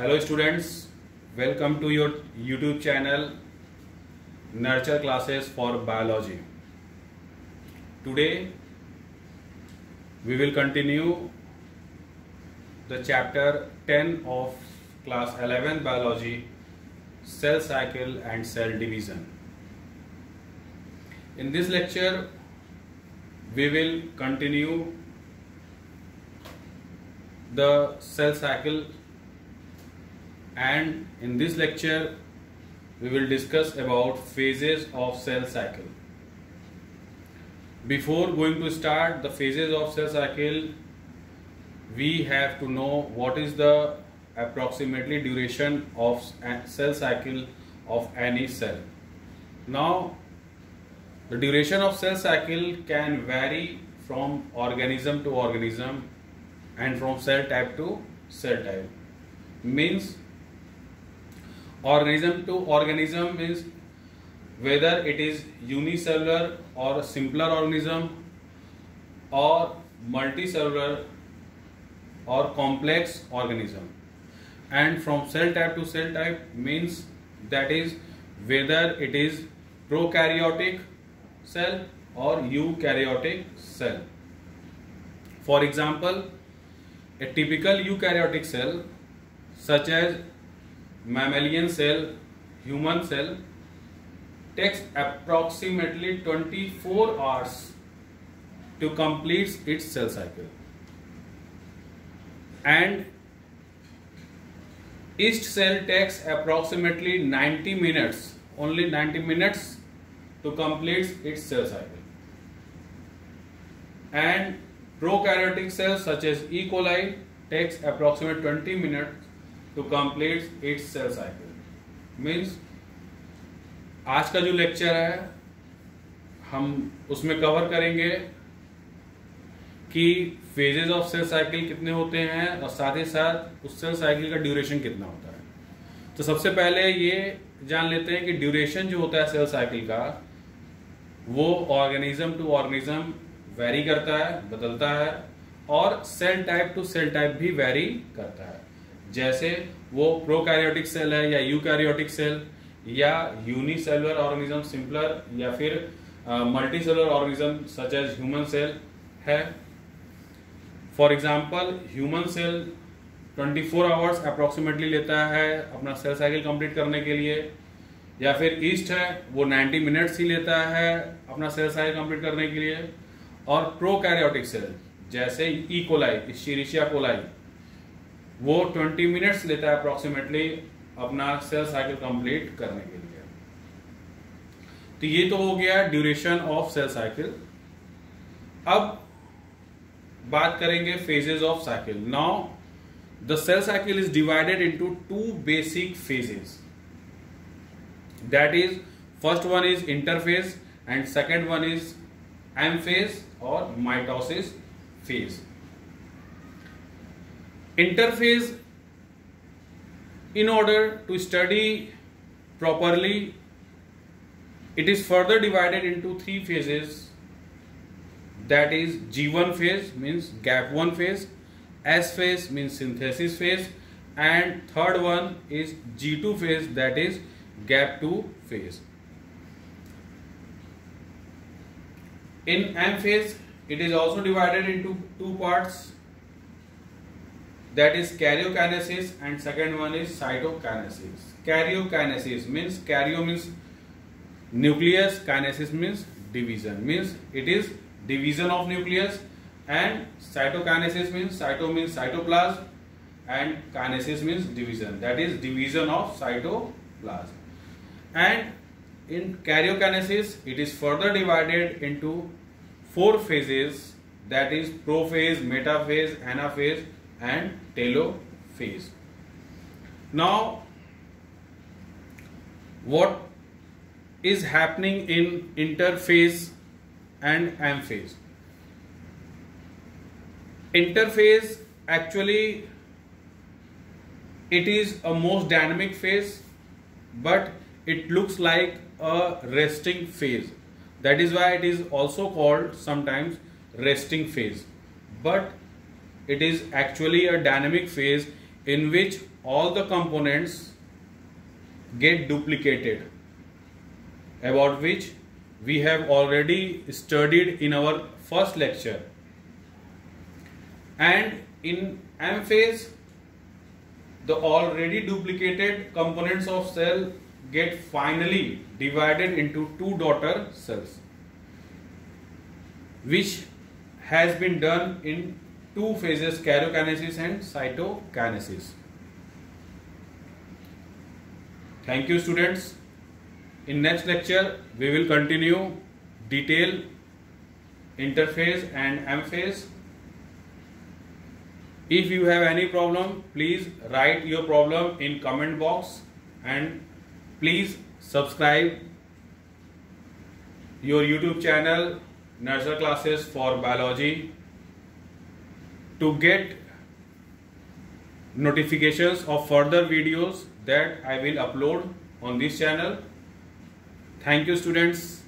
Hello students, welcome to your YouTube channel Nurture Classes for Biology. Today we will continue the chapter 10 of class 11 biology cell cycle and cell division. In this lecture we will continue the cell cycle and in this lecture we will discuss about phases of cell cycle. Before going to start the phases of cell cycle we have to know what is the approximately duration of cell cycle of any cell. Now the duration of cell cycle can vary from organism to organism and from cell type to cell type. Means organism to organism means whether it is unicellular or simpler organism or multicellular or complex organism and from cell type to cell type means that is whether it is prokaryotic cell or eukaryotic cell. For example, a typical eukaryotic cell such as mammalian cell, human cell takes approximately 24 hours to complete its cell cycle. And yeast cell takes approximately 90 minutes, only 90 minutes to complete its cell cycle. And prokaryotic cells such as E. coli takes approximately 20 minutes to complete its cell cycle. Means, आज का जो lecture है, हम उसमें cover करेंगे कि phases of cell cycle कितने होते हैं और साथ ही साथ उस सेल साइकिल का ड्यूरेशन कितना होता है तो सबसे पहले ये जान लेते हैं कि ड्यूरेशन जो होता है सेल साइकिल का, वो ऑर्गेनिज्म टू ऑर्गेनिज्म वेरी करता है, बदलता है और cell type to cell type भी वेरी करता है जैसे वो प्रोकैरियोटिक सेल है या यूकैरियोटिक सेल या यूनिसेलुलर ऑर्गेनिज्म सिंपलर या फिर multicellular organism such as human cell है। For example human cell 24 four hours approximately लेता है अपना सेल साइकिल कंप्लीट करने के लिए। या फिर ईस्ट है, वो 90 मिनट्स ही लेता है अपना सेल साइकिल कंप्लीट करने के लिए। और प्रोकैरियोटिक सेल जैसे ई कोलाई शीरिशिया कोलाई वो 20 मिनट्स लेता है अप्रोक्सीमेटली अपना सेल साइकिल कंप्लीट करने के लिए। तो ये तो हो गया है ड्यूरेशन ऑफ़ सेल साइकिल अब बात करेंगे phases of cycle now the cell cycle is divided into two basic phases that is first one is interphase and second one is M phase और mitosis phase interphase in order to study properly. It is further divided into three phases. That is G1 phase means gap 1 phase S phase means synthesis phase and third one is G2 phase that is gap 2 phase. In M phase it is also divided into two parts that is karyokinesis and second one is cytokinesis. Karyokinesis means karyo means nucleus, kinesis means division. Means it is division of nucleus and cytokinesis means cyto means cytoplasm and kinesis means division. That is division of cytoplasm. And in karyokinesis it is further divided into four phases. That is prophase, metaphase, anaphase and telophase. Now, what is happening in interphase and M phase? Interphase actually it is a most dynamic phase but it looks like a resting phase that is why it is also called sometimes resting phase but it is actually a dynamic phase in which all the components get duplicated about which we have already studied in our first lecture. And in M phase the already duplicated components of cell get finally divided into two daughter cells which has been done in two phases karyokinesis and cytokinesis. Thank you students. In next lecture we will continue detail interphase and M phase. If you have any problem please write your problem in comment box and please subscribe your YouTube channel Nurture Classes for Biology to get notifications of further videos that I will upload on this channel. Thank you students.